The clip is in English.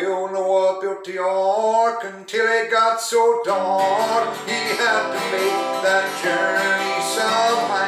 Well, Noah built the ark until it got so dark. He had to make that journey somehow.